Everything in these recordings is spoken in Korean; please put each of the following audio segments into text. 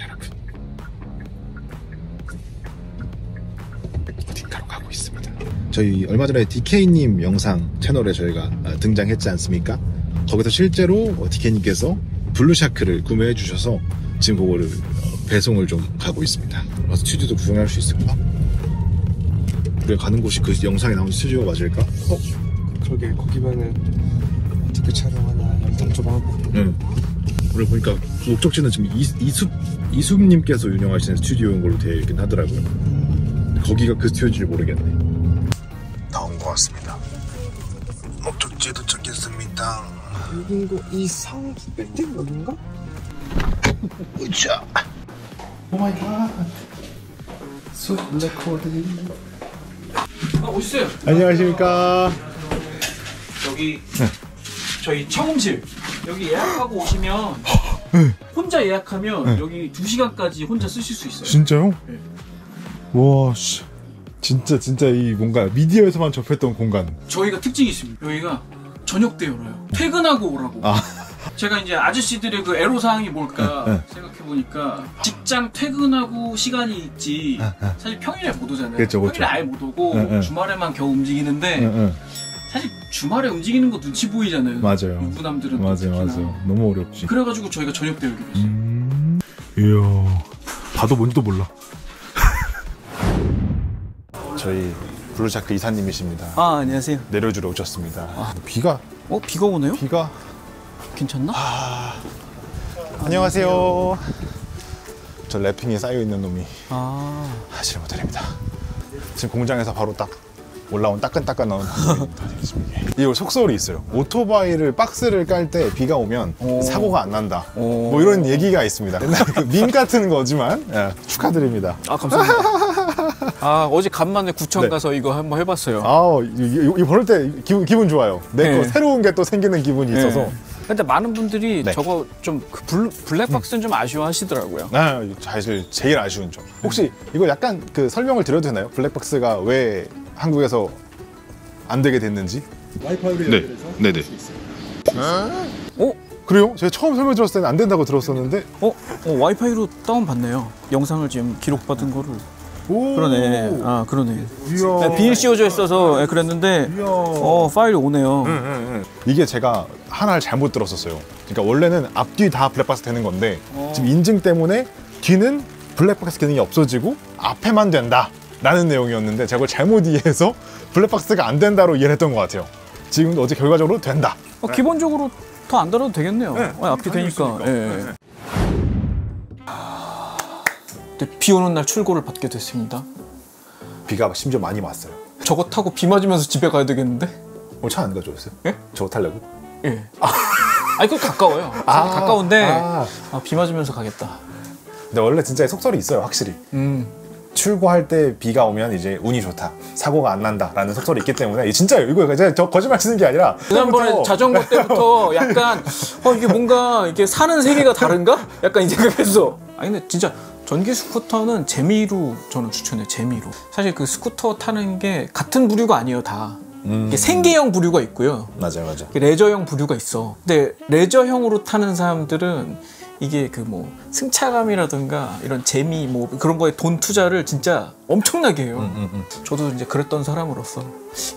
여러분 어딘가로 가고 있습니다 저희 얼마 전에 DK님 영상 채널에 저희가 아, 등장했지 않습니까? 거기서 실제로 어, DK님께서 블루샤크를 구매해 주셔서 지금 그거를 어, 배송을 좀 가고 있습니다 와서 스튜디오도 구경할 수 있을까? 우리가 가는 곳이 그 영상에 나온 스튜디오 맞을까? 어? 그러게 거기면은 어떻게 촬영하나 영상 좀 하고 응. 오늘 보니까 목적지는 지금 이, 이숙 이숙님께서 운영하시는 스튜디오인 걸로 되어 있긴 하더라고요. 거기가 그 스튜디오인지 모르겠네. 다온것 같습니다. 목적지에 도착했습니다. 여긴 거 이 상기 빌딩 여긴가? 으쌰. Oh my god. 소 레코드. 아, 오셨어요. 안녕하십니까. 여기 네. 저희 청음실 여기 예약하고 오시면 혼자 예약하면 네. 여기 2시간까지 혼자 쓰실 수 있어요. 진짜요? 네. 와 씨. 진짜 진짜 이 뭔가 미디어에서만 접했던 공간. 저희가 특징이 있습니다. 여기가 저녁 때 열어요. 퇴근하고 오라고. 아. 제가 이제 아저씨들의 그 애로사항이 뭘까 네, 네. 생각해보니까 직장 퇴근하고 시간이 있지 사실 평일에 못 오잖아요. 그렇죠, 그렇죠. 평일에 아예 못 오고 네, 네. 주말에만 겨우 움직이는데. 사실 주말에 움직이는 거 눈치 보이잖아요. 맞아요. 유부남들은 또 맞아요. 맞아요. 너무 어렵지. 그래가지고 저희가 저녁 때 열게 됐어요. 음. 이야. 봐도 뭔지도 몰라. 저희 블루샤크 이사님이십니다. 아 안녕하세요. 내려주러 오셨습니다. 비가 어 비가 오네요? 비가 괜찮나? 안녕하세요. 저 wrapping에 싸여 있는 놈이 아 하지를 못드립니다. 지금 공장에서 바로 딱 올라온 따끈따끈한 이거 속설이 있어요. 오토바이를 박스를 깔 때 비가 오면 오. 사고가 안 난다. 오. 뭐 이런 얘기가 있습니다. 옛날 그밈 같은 거지만 예, 축하드립니다. 아 감사합니다. 아 어제 간만에 구청 네. 가서 이거 한번 해봤어요. 아, 이거 이거 보낼 때 기분, 기분 좋아요. 내거 네. 새로운 게 또 생기는 기분이 있어서. 네. 근데 많은 분들이 네. 저거 좀 그 블- 블랙박스는 좀 아쉬워하시더라고요. 아, 사실 제일 아쉬운 점. 혹시 이거 약간 그 설명을 드려도 되나요? 블랙박스가 왜 한국에서 안 되게 됐는지? 와이파이로 네. 연결해서 네네. 할수 있어요. 어? 그래요? 제가 처음 설명 들었을 때는 안 된다고 들었었는데. 어? 어 와이파이로 다운 받네요. 영상을 지금 기록받은 거를. 오. 그러네. 아 그러네. 이야. 네, 비닐 씌워져 있어서 네, 그랬는데 이야. 어 파일이 오네요. 이게 제가 하나를 잘못 들었었어요. 그러니까 원래는 앞뒤 다 블랙박스 되는 건데 지금 인증 때문에 뒤는 블랙박스 기능이 없어지고 앞에만 된다. 라는 내용이었는데 제가 그걸 잘못 이해해서 블랙박스가 안 된다로 이해를 했던 것 같아요. 지금 어제 결과적으로 된다. 어, 기본적으로 더 안 달아도 되겠네요. 네. 어, 앞이 되니까. 예, 예. 네, 비 오는 날 출고를 받게 됐습니다. 비가 심지어 많이 왔어요. 저거 타고 비 맞으면서 집에 가야 되겠는데? 오늘 차 안 가져왔어요? 예? 저거 타려고? 예. 아니, 그 가까워요. 아, 가까운데 아. 아, 비 맞으면서 가겠다. 근데 원래 진짜 속설이 있어요, 확실히. 음. 출고할 때 비가 오면 이제 운이 좋다. 사고가 안 난다라는 속설이 있기 때문에 진짜요. 이거 제가 저 거짓말 치는 게 아니라 지난번에 자전거 때부터 약간 어 이게 뭔가 이게 사는 세계가 다른가? 약간 이 생각했어. 아니 근데 진짜 전기 스쿠터는 재미로 저는 추천해요. 재미로. 사실 그 스쿠터 타는 게 같은 부류가 아니에요 다. 이게 생계형 부류가 있고요. 맞아요, 맞아요. 레저형 부류가 있어. 근데 레저형으로 타는 사람들은 이게 그 뭐 승차감이라든가 이런 재미 뭐 그런 거에 돈 투자를 진짜 엄청나게 해요. 음, 저도 이제 그랬던 사람으로서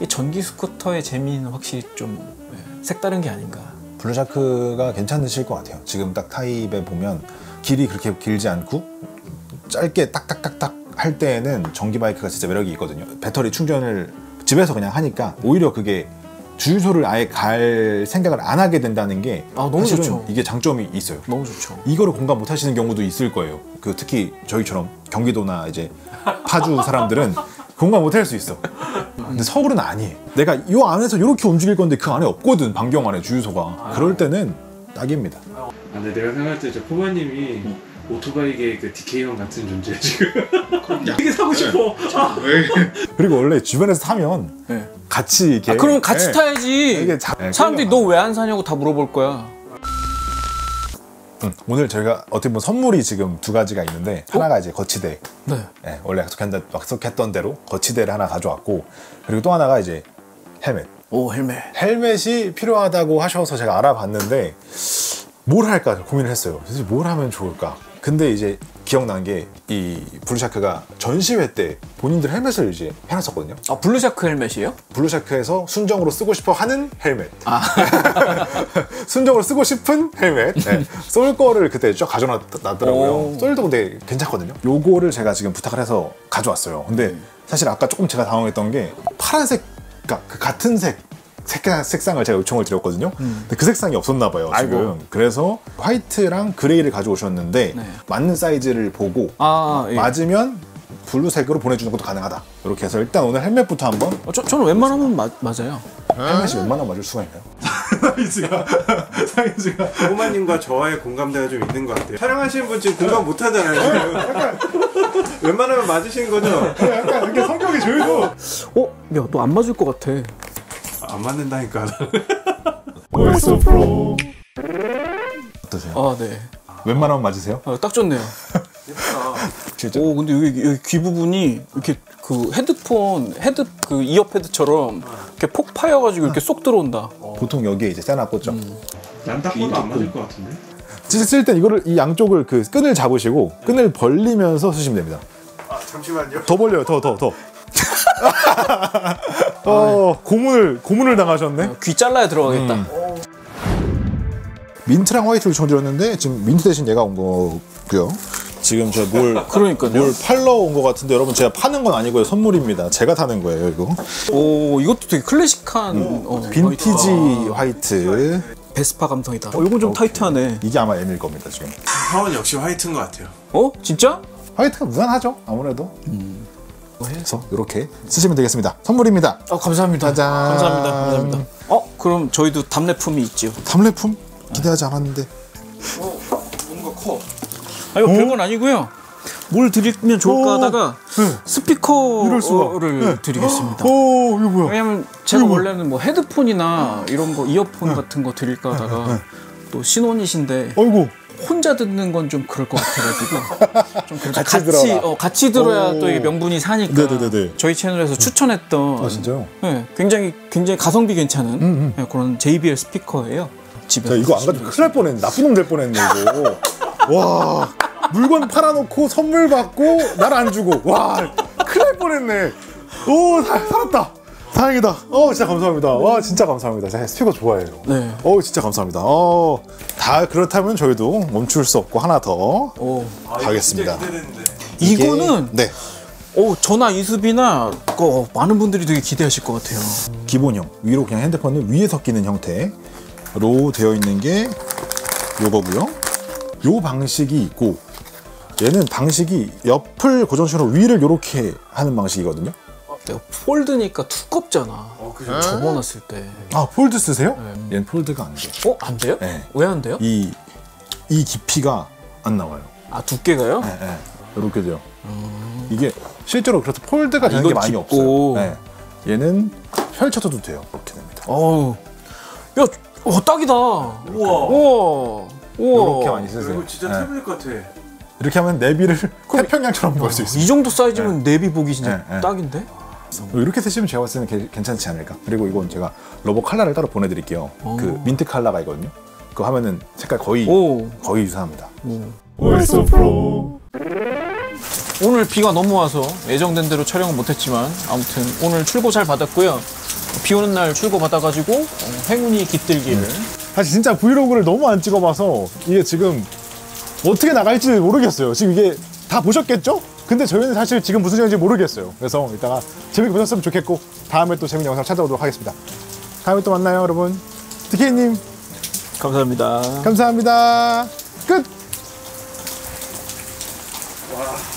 이 전기 스쿠터의 재미는 확실히 좀 예, 색다른 게 아닌가. 블루샤크가 괜찮으실 것 같아요. 지금 딱 타입에 보면 길이 그렇게 길지 않고 짧게 딱딱딱딱 할 때에는 전기 바이크가 진짜 매력이 있거든요. 배터리 충전을 집에서 그냥 하니까 오히려 그게 주유소를 아예 갈 생각을 안 하게 된다는 게 아, 너무 사실은 좋죠. 이게 장점이 있어요. 너무 좋죠. 이거를 공감 못 하시는 경우도 있을 거예요. 그 특히 저희처럼 경기도나 이제 파주 사람들은 공감 못 할 수 있어. 근데 서울은 아니에요. 내가 이 안에서 이렇게 움직일 건데 그 안에 없거든. 반경 안에 주유소가. 그럴 때는 딱입니다. 아, 근데 내가 생각할 때저 포마님이 오토바이계 그 DK형 같은 존재 지금. 되게 사고 싶어. 아, 그리고 원래 주변에서 타면 네. 같이 이렇게 아, 그럼 같이 네. 타야지. 이게 자- 네, 사람들이 너 왜 안 사냐고 다 물어볼 거야. 응. 오늘 저희가 어떻게 보면 선물이 지금 두 가지가 있는데 하나가 이제 거치대. 네. 예, 원래 약속했던, 약속했던 대로 거치대를 하나 가져왔고 그리고 또 하나가 이제 헬멧. 오 헬멧. 헬멧이 필요하다고 하셔서 제가 알아봤는데 뭘 할까 고민을 했어요. 그래서 뭘 하면 좋을까? 근데 이제 기억난 게 이 블루샤크가 전시회 때 본인들 헬멧을 이제 해놨었거든요. 아 블루샤크 헬멧이에요? 블루샤크에서 순정으로 쓰고 싶어 하는 헬멧. 순정으로 쓰고 싶은 헬멧. 네. 쏠 거를 그때 쫙 가져놨더라고요. 오. 쏠도 근데 괜찮거든요. 요거를 제가 지금 부탁을 해서 가져왔어요. 근데 사실 아까 조금 제가 당황했던 게 파란색, 그러니까 그 같은 색. 색깔, 색상을 제가 요청을 드렸거든요. 근데 그 색상이 없었나 봐요, 지금. 아이고. 그래서 화이트랑 그레이를 가져오셨는데 네. 맞는 사이즈를 보고 아 예. 맞으면 블루색으로 보내주는 것도 가능하다. 이렇게 해서 일단 오늘 헬멧부터 한번 어, 저, 저는 웬만하면 마, 맞아요. 헬멧이 웬만하면 맞을 수가 있나요? 사이즈가 사이즈가 포마님과 저와의 공감대가 좀 있는 것 같아요. 촬영하시는 분 지금 공감 못 하잖아요. 지금. 웬만하면 맞으신 거죠? 약간 이렇게 성격이 저희도 어? 야 너 안 맞을 것 같아. 안 맞는다니까. 월소 프로 어떠세요? 아 네. 웬만하면 맞으세요? 아, 딱 좋네요. 진짜 오 근데 여기, 여기 귀 부분이 이렇게 그 헤드폰 헤드 그 ear pad처럼 이렇게 폭 파여가지고 이렇게 쏙 들어온다. 보통 여기에 이제 떼놨겠죠. 난 딱 봐도 안 맞을 것 같은데? 진짜 쓸 땐 이거를 이 양쪽을 그 끈을 잡으시고 끈을 벌리면서 쓰시면 됩니다. 아 잠시만요. 더 벌려요, 더 더 더. 어 고문을 고문을 당하셨네. 귀 잘라야 들어가겠다. 민트랑 화이트를 요청드렸는데 지금 민트 대신 얘가 온 거고요. 지금 저 뭘 그러니까요. 뭘 팔러 온 것 같은데 여러분 제가 파는 건 아니고요 선물입니다. 제가 타는 거예요 이거. 오 이것도 되게 클래식한 어, 빈티지. 화이트 베스파 감성이다. 어 이건 좀 타이트하네. 이게 아마 M일 겁니다 지금. 하원 역시 화이트인 것 같아요. 어 진짜? 화이트가 무난하죠 아무래도. 그래서 이렇게 쓰시면 되겠습니다. 선물입니다. 어 감사합니다. 짜잔. 감사합니다. 감사합니다. 어 그럼 저희도 답례품이 있지요. 답례품 기대하지 않았는데. 뭔가 커. 아 이거 별건 아니고요. 뭘 드리면 좋을까 오, 하다가 네. 스피커를 네. 드리겠습니다. 오 이거 뭐야? 왜냐면 제가 이거 원래는 뭐 헤드폰이나 이런 거 이어폰 같은 거 드릴까 하다가 또 신혼이신데 어이구. 혼자 듣는 건 좀 그럴 것 같아가지고 좀 그래도 같이 같이. 어, 같이 들어야 오. 또 이게 명분이 사니까 네네네네. 저희 채널에서 추천했던 아 진짜요? 네, 굉장히 굉장히 가성비 괜찮은 음. 네, 그런 JBL 스피커예요. 집에 자 이거 안 가지고 큰일 날 뻔했네. 나쁜 놈 될 뻔했네 이거. 와 물건 팔아놓고 선물 받고 날 안 주고 와 큰일 날 뻔했네. 오 다, 살았다. 다행이다. 어 진짜 감사합니다. 와 진짜 감사합니다. 제가 스피커 좋아해요. 네. 어 진짜 감사합니다. 어다 그렇다면 저희도 멈출 수 없고 하나 더 오. 가겠습니다. 기대되는데. 이게- 이거는 네오 전화 이수비나 어, 많은 분들이 되게 기대하실 것 같아요. 기본형 위로 그냥 핸드폰을 위에서 끼는 형태로 되어 있는 게 요거고요. 요 방식이 있고 얘는 방식이 옆을 고정식으로 위를 이렇게 하는 방식이거든요. 내가 폴드니까 두껍잖아. 어 그죠. 접어놨을 때. 아 폴드 쓰세요? 얘는 폴드가 안 돼. 어? 안 돼요? 네. 왜 안 돼요? 이, 이 깊이가 안 나와요. 아 두께가요? 네, 네. 이렇게 돼요. 이게 실제로 그래서 fold가 되는 게 이건 많이 깊고. 없어요. 네. 얘는 펼쳐도 돼요. 이렇게 됩니다. 어우. 야, 어, 딱이다. 우와. 우와. 우와. 이렇게 많이 쓰세요. 이거 진짜 네. 태블릿 같아. 이렇게 하면 내비를 태평양처럼 볼 수 있어요. 이 정도 사이즈면 내비 보기 진짜 네, 네. 딱인데? 이렇게 쓰시면 제가 봤을 때는 게- 괜찮지 않을까. 그리고 이건 제가 러버 칼라를 따로 보내드릴게요. 오. 그 민트 칼라가 있거든요. 그거 하면은 색깔 거의 오. 거의 유사합니다. 월소 프로. 오늘 비가 너무 와서 예정된 대로 촬영은 못했지만 아무튼 오늘 출고 잘 받았고요. 비 오는 날 출고 받아가지고 어, 행운이 깃들기를 사실 진짜 브이로그를 너무 안 찍어봐서 이게 지금 어떻게 나갈지 모르겠어요. 지금 이게 다 보셨겠죠? 근데 저희는 사실 지금 무슨 영화인지 모르겠어요. 그래서 이따가 재밌게 보셨으면 좋겠고 다음에 또 재밌는 영상 찾아오도록 하겠습니다. 다음에 또 만나요, 여러분. DK님 감사합니다. 감사합니다. 끝.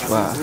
와.